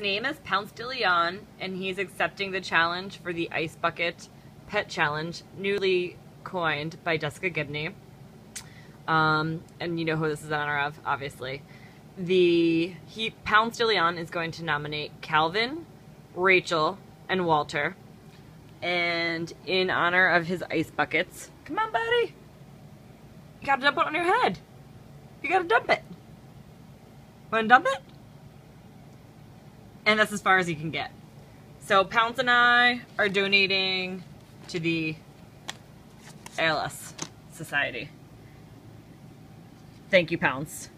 His name is Pounce de Leon, and he's accepting the challenge for the Ice Bucket Pet Challenge, newly coined by Jessica Gibney. Um, and you know who this is in honor of, obviously. The he Pounce de Leon is going to nominate Calvin, Rachel, and Walter. And in honor of his ice buckets, come on, buddy. You gotta dump it on your head. You gotta dump it. Wanna dump it? And that's as far as you can get. So Pounce and I are donating to the ALS Society. Thank you, Pounce.